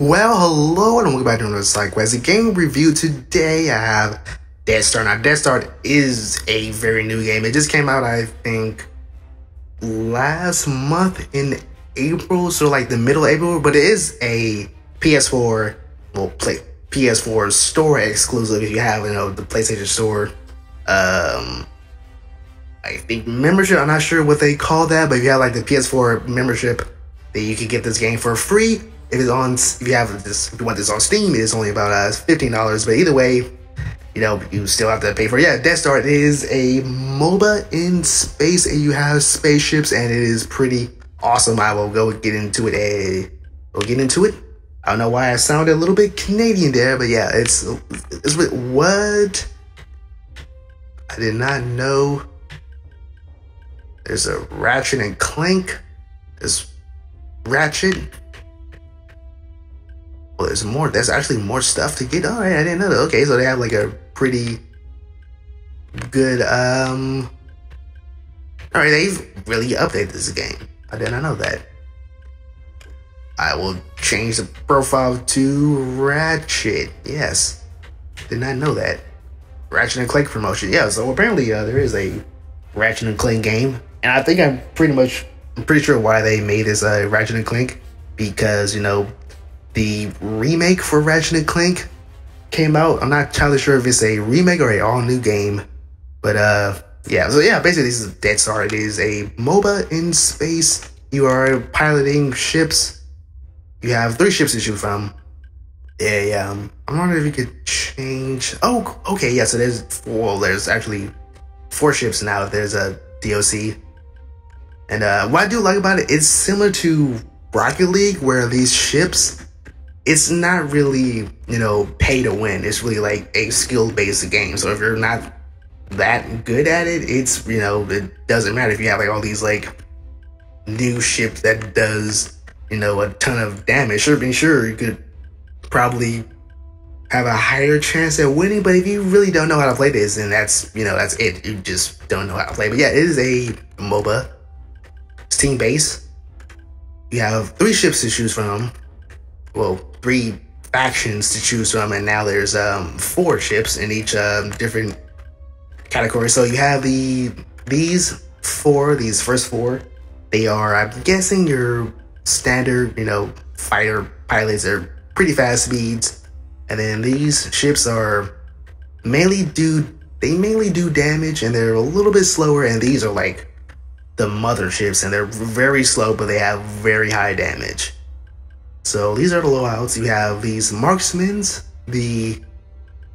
Well, hello, and welcome back to another Sidekuest game review. Today, I have Dead Star. Now, Dead Star is a very new game. It just came out, I think, last month in April, so like the middle of April, but it is a PS4, well, play PS4 store exclusive if you have, you know, the PlayStation Store. Um, I think membership. I'm not sure what they call that, but if you have like the PS4 membership, then you can get this game for free if it's on, if you have this, if you want this on Steam, it's only about uh, fifteen dollars. But either way, you know, you still have to pay for it. Yeah, Dead Star is a MOBA in space, and you have spaceships, and it is pretty awesome. I will go get into it. A, we'll get into it. I don't know why I sounded a little bit Canadian there, but yeah, it's it's what I did not know. There's a Ratchet and Clank. There's Ratchet well, there's more. There's actually more stuff to get. All right, I didn't know that. Okay, so they have like a pretty good. um All right, they've really updated this game. I did not know that. I will change the profile to Ratchet. Yes, did not know that. Ratchet and Clank promotion. Yeah, so apparently uh, there is a Ratchet and Clank game, and I think I'm pretty much, I'm pretty sure why they made this uh, Ratchet and Clank because you know the remake for Ratchet and Clank came out. I'm not entirely sure if it's a remake or a all new game, but uh, yeah. So yeah, basically this is Dead Star. It is a MOBA in space. You are piloting ships. You have three ships to choose from. Yeah, um, I'm wondering if you could change. Oh, okay, yeah. So there's well, there's actually four ships now. There's a DOC, and uh, what I do like about it, it's similar to Rocket League, where these ships it's not really, you know, pay to win. It's really like a skill based game. So if you're not that good at it, it's, you know, it doesn't matter if you have like all these like new ships that does, you know, a ton of damage. Sure, being sure you could probably have a higher chance at winning, but if you really don't know how to play this, then that's, you know, that's it. You just don't know how to play. But yeah, it is a MOBA. It's team based. You have three ships to choose from well, three factions to choose from, and now there's um, four ships in each um, different category. So you have the these four, these first four. They are, I'm guessing, your standard, you know, fighter pilots. are pretty fast speeds, and then these ships are mainly do they mainly do damage, and they're a little bit slower. And these are like the motherships, and they're very slow, but they have very high damage. So these are the loadouts. You have these marksmen's. The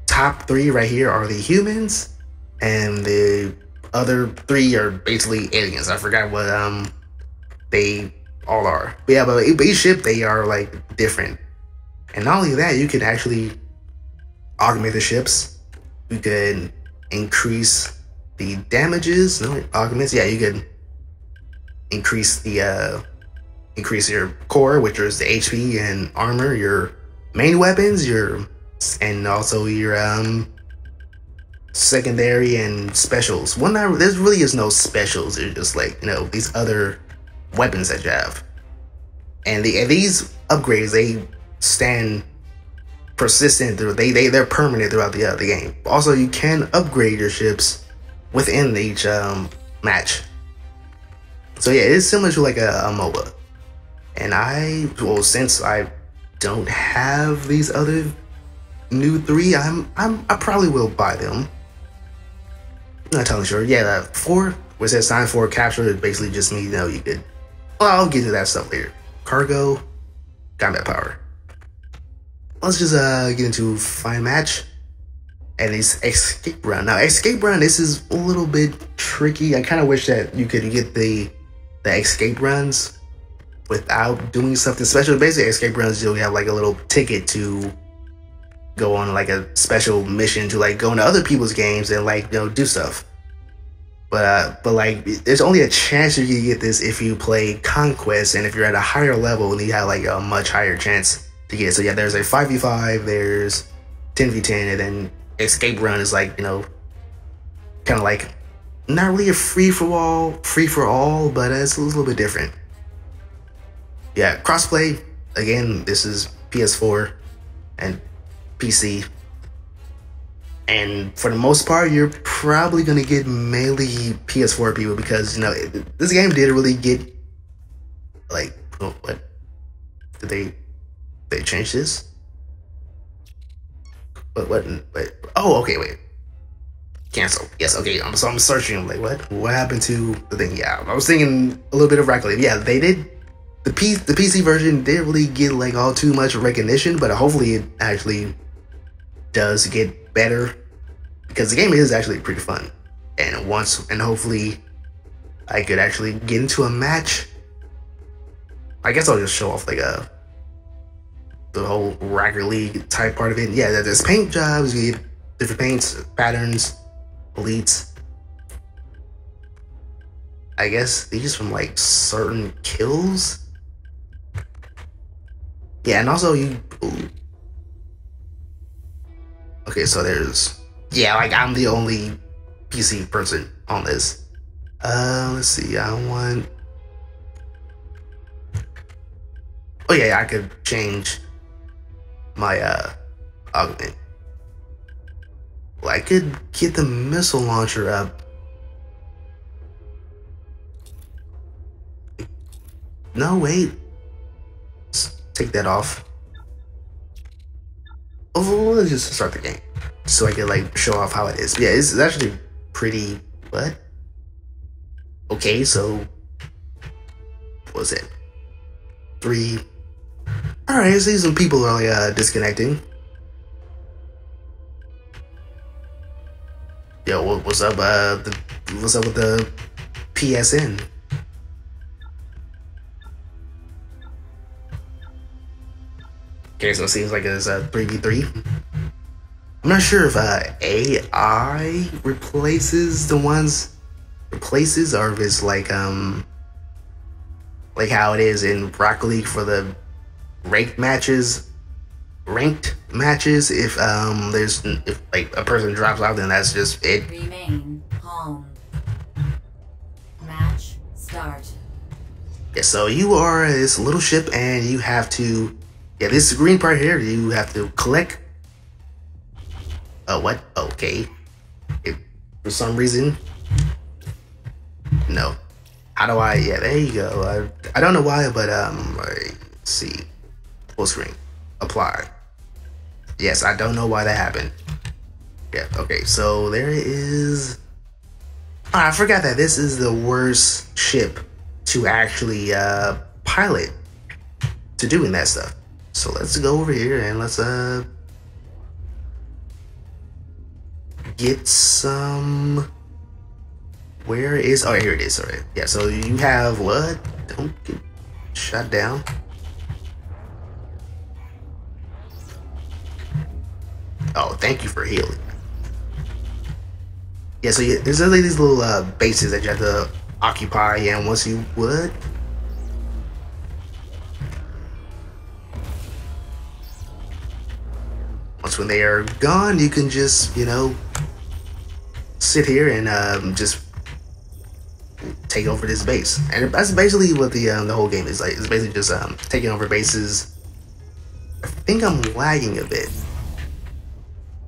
top three right here are the humans, and the other three are basically aliens. I forgot what um they all are. But yeah, but each ship they are like different. And not only that, you can actually augment the ships. You can increase the damages. No augments. Yeah, you can increase the uh increase your core, which is the HP and armor, your main weapons, your and also your um secondary and specials. One well, there really is no specials. It's just like you know these other weapons that you have, and, the, and these upgrades they stand persistent. They they they're permanent throughout the uh, the game. Also, you can upgrade your ships within each um match. So yeah, it's similar to like a, a MOBA. And I, well, since I don't have these other new three, I'm, I'm, I probably will buy them. I'm not totally sure. Yeah, uh, four was that sign for capture is basically just me. You know, you could. Well, I'll get to that stuff later. Cargo, combat power. Let's just uh get into fine match. And it's escape run. Now, escape run, this is a little bit tricky. I kind of wish that you could get the the escape runs without doing something special. Basically, escape runs, you have like a little ticket to go on like a special mission to like go into other people's games and like you know do stuff. But uh, but like there's only a chance you can get this if you play Conquest and if you're at a higher level and you have like a much higher chance to get it. So yeah, there's a 5v5, there's 10v10, and then escape run is like, you know, kind of like not really a free for all, free for all, but it's a little bit different yeah, crossplay. Again, this is PS4 and PC. And for the most part, you're probably gonna get mainly PS4 people because you know this game did really get like oh, what did they they change this? What what wait oh okay wait cancel yes okay I'm so I'm searching I'm like what what happened to the thing yeah I was thinking a little bit of League yeah they did the P the PC version didn't really get like all too much recognition but hopefully it actually does get better because the game is actually pretty fun. And once and hopefully I could actually get into a match. I guess I'll just show off like a the whole Rocket League type part of it. Yeah, there's paint jobs, you get different paints, patterns, elites. I guess these from like certain kills. Yeah, and also you ooh, Okay, so there's yeah, like I'm the only PC person on this. Uh, let's see. I want. Oh yeah, I could change my uh augment. Well, I could get the missile launcher up. No, wait. Take that off. Oh, let's just start the game. So I can like show off how it is. Yeah, it's, it's actually pretty what? Okay, so what was it? Three Alright, I see some people are uh, disconnecting. Yo, what, what's up? Uh, the, what's up with the PSN? Okay, so it seems like it's a 3v3. I'm not sure if uh, AI replaces the ones replaces or if it's like um like how it is in Rocket League for the ranked matches ranked matches if um there's if like a person drops out then that's just it Remain calm. Match start. yeah so you are this little ship and you have to yeah this green part here. You have to click. oh what? Okay. If for some reason no. How do i yeah there you go. I, I don't know why but um see. Full screen. Apply. Yes i don't know why that happened. Yeah okay so there is. Oh, i forgot that this is the worst ship to actually uh pilot to doing that stuff so let's go over here and let's uh get some where is oh here it is, alright. yeah so you have what? Don't get shut down. Oh thank you for healing. Yeah so yeah, there's like these little uh bases that you have to occupy and once you would once when they are gone you can just you know sit here and um, just take over this base. And that's basically what the um, the whole game is like it's basically just um, taking over bases. I think i'm lagging a bit.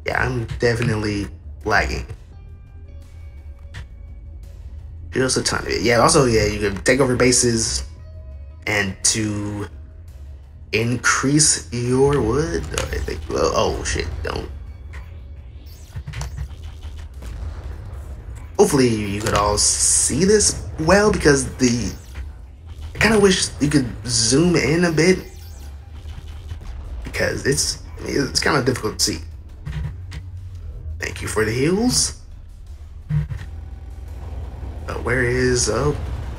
Yeah i'm definitely lagging. Just a ton of it yeah also yeah you can take over bases and to increase your wood. I think. Oh shit! Don't. Hopefully, you could all see this well because the. I kind of wish you could zoom in a bit because it's it's kind of difficult to see. Thank you for the heals. Uh, where is oh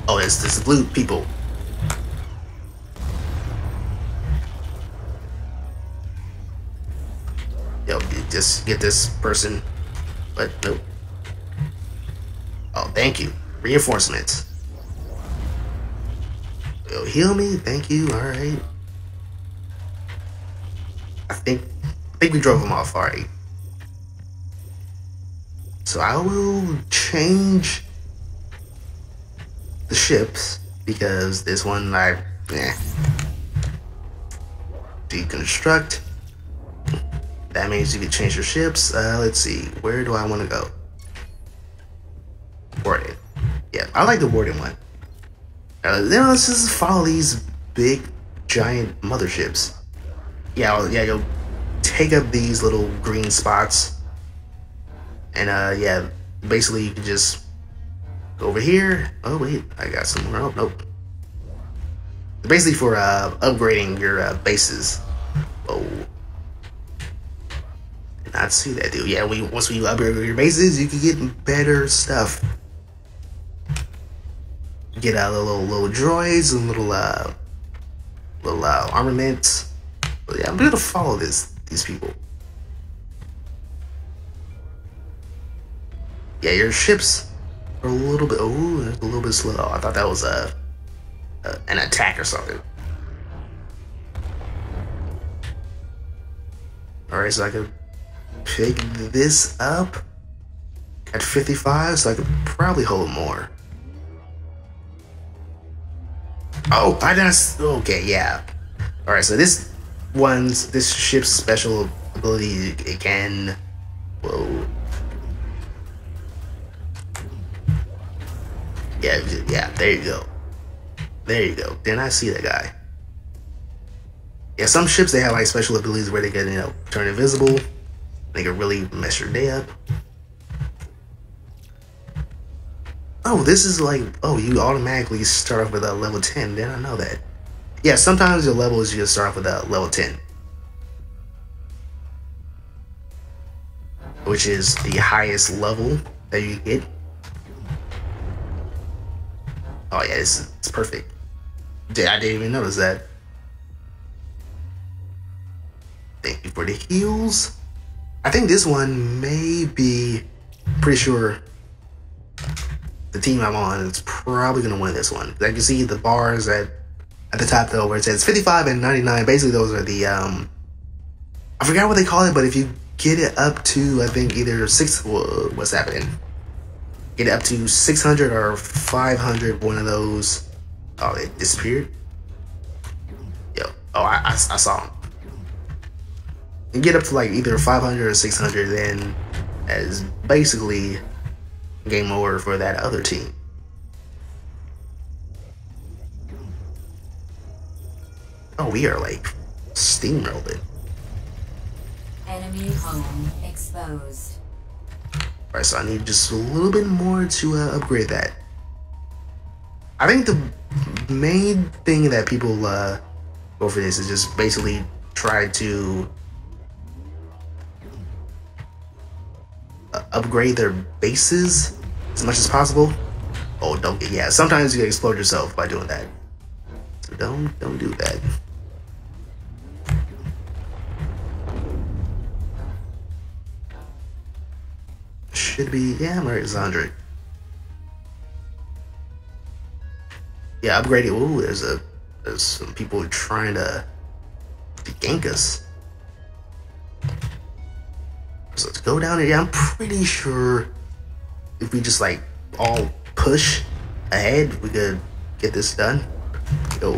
oh it's this blue people. Just get this person. But nope. Oh, thank you. Reinforcements. Yo, heal me. Thank you. All right. I think I think we drove them off already. So I will change the ships because this one I eh. deconstruct. That means you can change your ships. Uh, let's see, where do I want to go? Boarded. Yeah, I like the boarded one. Uh, then let's just follow these big, giant motherships. Yeah, I'll- yeah, you'll take up these little green spots, and uh, yeah, basically you can just go over here. Oh wait, I got somewhere. more. Oh nope. Basically for uh, upgrading your uh, bases. Oh. Not see that, dude. Yeah, we once we upgrade your bases, you can get better stuff. Get out uh, little little droids and little uh little uh, armaments. But yeah, I'm gonna follow this these people. Yeah, your ships are a little bit. Oh, a little bit slow. I thought that was a, a an attack or something. All right, so I pick this up at 55, so I could probably hold more. Oh, I just okay, yeah. All right, so this one's this ship's special ability again. Whoa. Yeah, yeah. There you go. There you go. Then I see that guy. Yeah, some ships they have like special abilities where they can you know turn invisible. They can really mess your day up. Oh, this is like oh you automatically start off with a level ten. Then I know that. Yeah, sometimes your levels you just start off with a level ten. Which is the highest level that you get. Oh yeah, it's, it's perfect. I didn't even notice that. Thank you for the heals. I think this one may be pretty sure the team I'm on is probably gonna win this one. I can see the bars at at the top though where it says 55 and 99. Basically those are the um I forgot what they call it, but if you get it up to I think either six wha- what's happening? Get it up to 600 or 500, one of those. Oh, it disappeared. Yo, oh, I, I, I saw him. You get up to like either 500 or 600, then as basically game over for that other team. Oh, we are like steamrolling. Enemy home exposed. Alright, so I need just a little bit more to uh, upgrade that. I think the main thing that people uh, go for this is just basically try to upgrade their bases as much as possible. Oh, don't yeah. Sometimes you explode yourself by doing that. So don't don't do that. Should be yeah, I'm right, Zandric. Yeah, upgraded. Ooh, there's a there's some people trying to, to gank us. So let's go down here. I'm pretty sure if we just like all push ahead, we could get this done. Yo.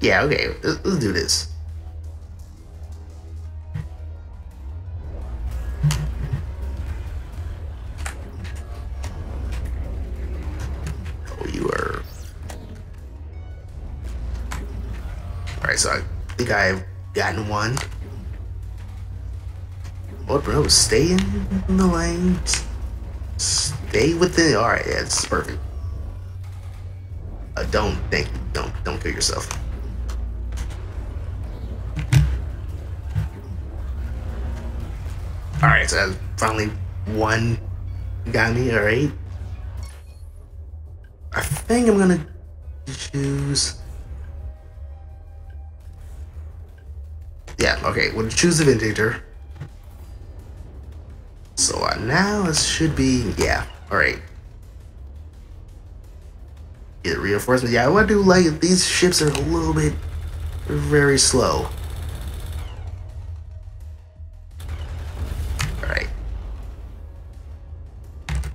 Yeah, okay, let's, let's do this. Alright, so I think I've gotten one. What, bro? Stay in the lanes. Stay within. Alright, yeah, it's perfect. Uh, don't think. Don't don't kill yourself. All right, so that's finally one got me. All right. I think I'm gonna choose. Yeah. Okay. We'll choose the Vindicator. So uh, now it should be yeah. All right. Get reinforcement. Yeah, I want to do like these ships are a little bit very slow. Alright.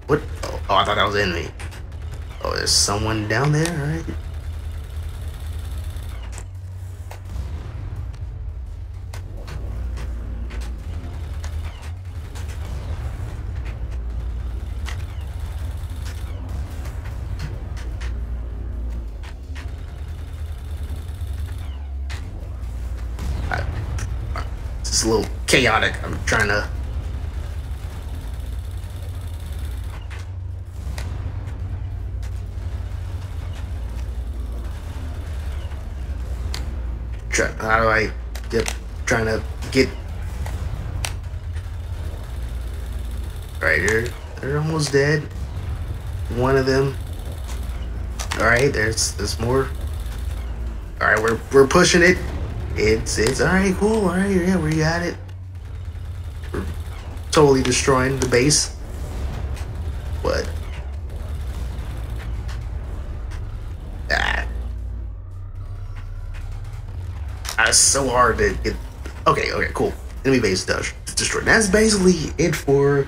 What? Oh, oh, I thought that was enemy. Oh, there's someone down there, alright. It's a little chaotic. I'm trying to. How do I get trying to get right here? They're almost dead. One of them. All right, there's there's more. All right, we're we're pushing it. It's it's all right, cool. All right, yeah, we got it. We're totally destroying the base. What? Ah. That's so hard to get. Okay, okay, cool. Enemy base does destroyed. That's basically it for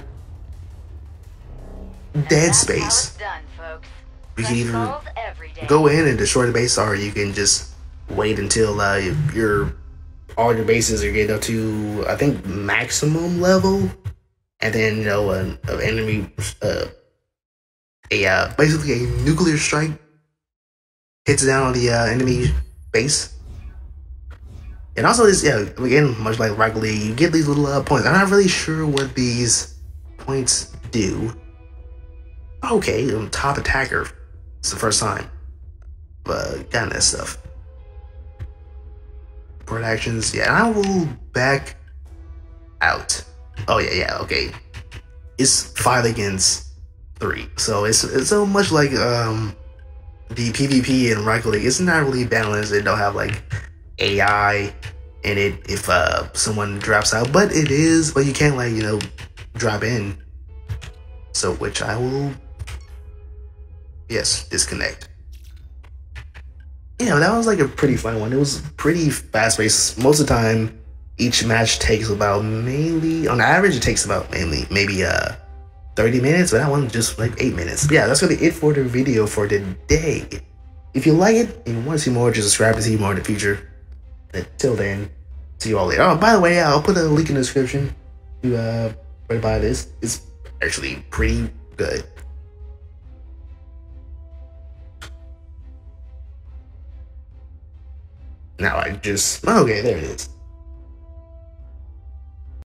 Dead Space. Done, folks. We can either Controls every day. go in and destroy the base, or you can just wait until uh, your all your bases are getting up to I think maximum level, and then you know an, an enemy uh, a uh, basically a nuclear strike hits down on the uh, enemy base. And also, this yeah, again, much like Rocket League, you get these little uh, points. I'm not really sure what these points do. Okay, top attacker. It's the first time. But gotten that stuff. Board actions, yeah, I will back out. Oh yeah, yeah, okay. It's five against three. So it's it's so much like um the PvP in Rocket League. It's not really balanced. It don't have like AI in it if uh someone drops out. But it is, but you can't like, you know, drop in. So which I will yes, disconnect. Yeah, that was like a pretty fun one. It was pretty fast paced. Most of the time, each match takes about mainly, on average, it takes about mainly maybe uh 30 minutes, but that one just like 8 minutes. But yeah, that's gonna be it for the video for today. If you like it and you want to see more, just subscribe to see more in the future. Until then, see you all later. Oh, by the way, I'll put a link in the description to uh buy this. It's actually pretty good. Now I just okay, there it is.